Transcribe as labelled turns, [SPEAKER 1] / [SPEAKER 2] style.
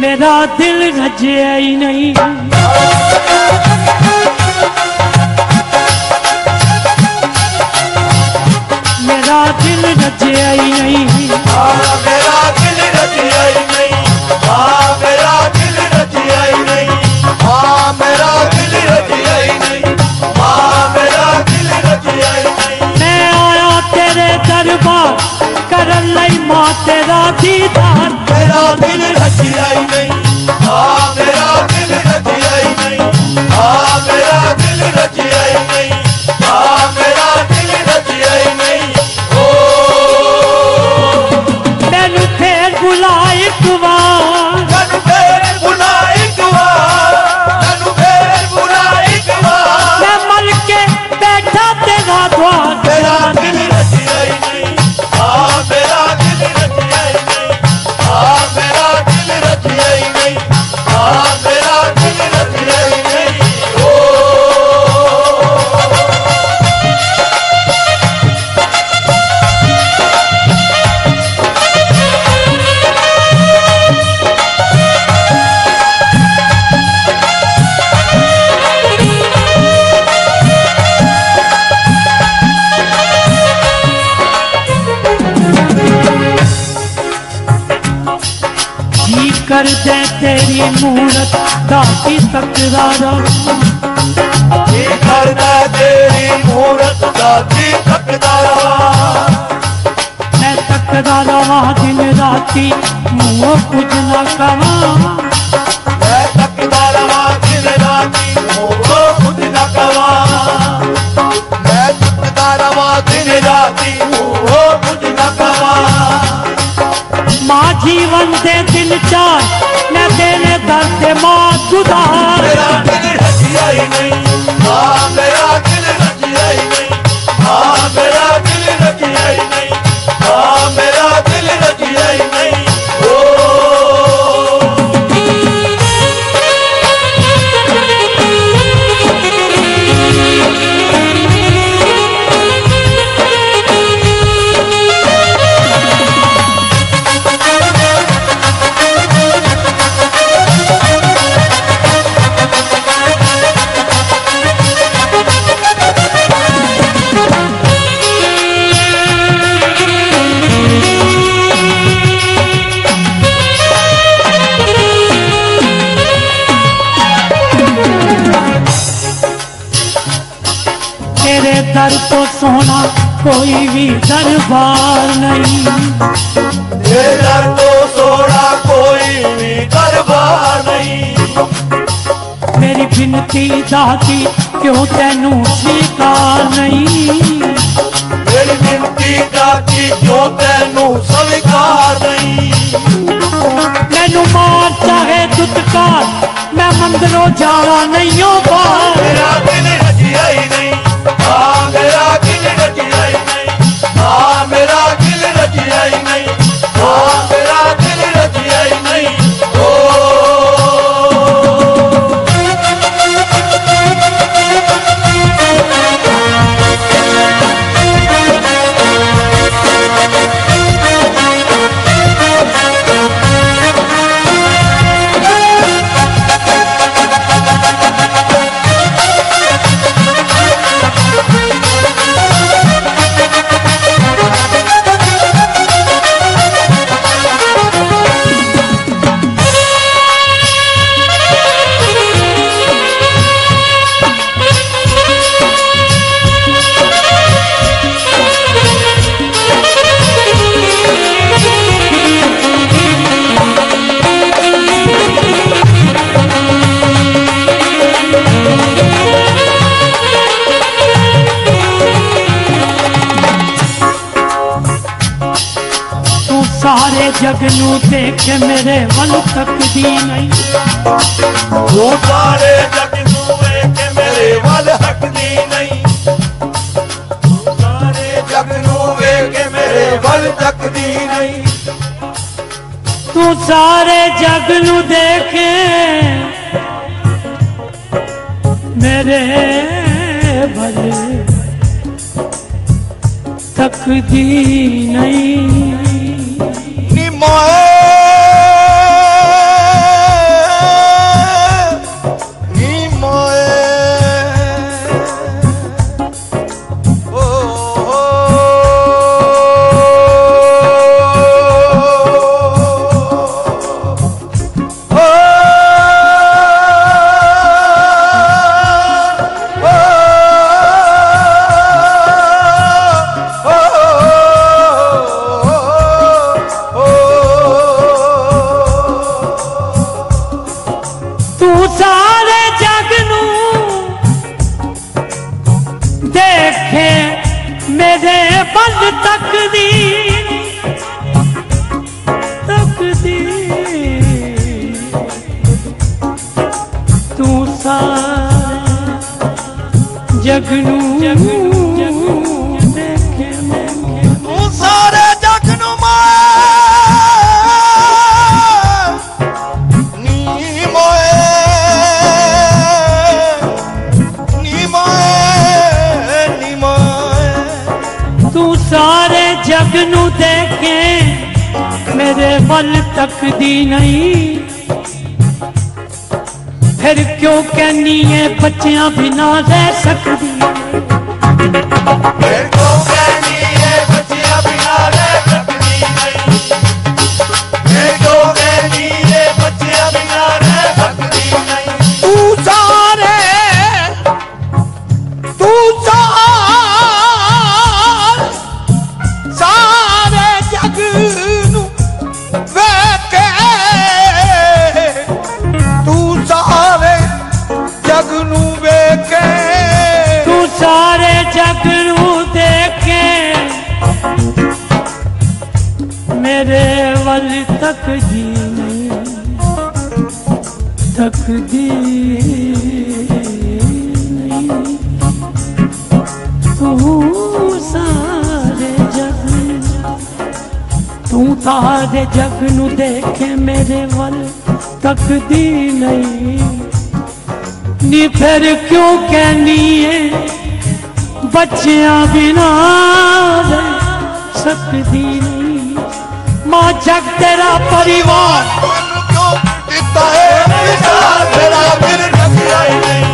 [SPEAKER 1] मेरा दिल रजया ही नहीं। मेरा दिल रजया ही नहीं।
[SPEAKER 2] हाँ मेरा दिल रजया ही नहीं।
[SPEAKER 1] फेर बुला कर दे तेरी
[SPEAKER 2] मूरत दाती
[SPEAKER 1] तकरारा कर दे तेरी मूरत दाती तकरारा मैं तकरारा वहाँ दिन राती मुँह कुछ ना कहा।
[SPEAKER 2] मैं तकरारा वहाँ दिन राती मुँह कुछ
[SPEAKER 1] माँ जीवन दे दिन चार मैं देने दर्द माँ दुधार
[SPEAKER 2] ਮੇਰਾ
[SPEAKER 1] कोई भी दरबार नहीं।
[SPEAKER 2] तेरा तो सोना कोई भी दरबार नहीं।
[SPEAKER 1] मेरी बिनती दाती क्यों तेनू स्वीकार नहीं?
[SPEAKER 2] मेरी बिनती दाती क्यों तेनू स्वीकार नहीं?
[SPEAKER 1] मैनू मार चाहे दुत्कार मैं मंदिरों जाना नहीं हो पार
[SPEAKER 2] मेरा दिल रजिया ही नहीं हाँ मेरा
[SPEAKER 1] ਸਾਰੇ ਜਗ ਨੂੰ ਦੇਖ ਕੇ ਮੇਰੇ ਵੱਲ ਤੱਕਦੀ ਨਹੀਂ
[SPEAKER 2] ਉਹ ਸਾਰੇ ਜਗ ਨੂੰ ਵੇਖ ਕੇ ਮੇਰੇ ਵੱਲ ਹੱਕਦੀ ਨਹੀਂ ਉਹ ਸਾਰੇ ਜਗ ਨੂੰ ਵੇਖ ਕੇ ਮੇਰੇ ਵੱਲ ਤੱਕਦੀ ਨਹੀਂ ਤੂੰ ਸਾਰੇ ਜਗ ਨੂੰ
[SPEAKER 1] ਦੇਖ ਮੇਰੇ ਵੱਲ ਤੱਕਦੀ ਨਹੀਂ
[SPEAKER 2] ਨੀ देखे मेरे बल तकदीर तकदीर। तू सा जगनू जगनू देखे तू सारे जगनू
[SPEAKER 3] मैं सारे जग नू देखे, मेरे वल तक दी नहीं। फिर क्यों कहनी है, बच्चिया
[SPEAKER 1] बिना रह सकती। मर तक जीने तक दी सारे जग तू तारे जग नु देखे मेरे वल, तक दी नहीं। फिर क्यों कहनी है बच्चिया बिना सकती नहीं। माँ जग तेरा परिवार। क्यों है तेरा फिर नहीं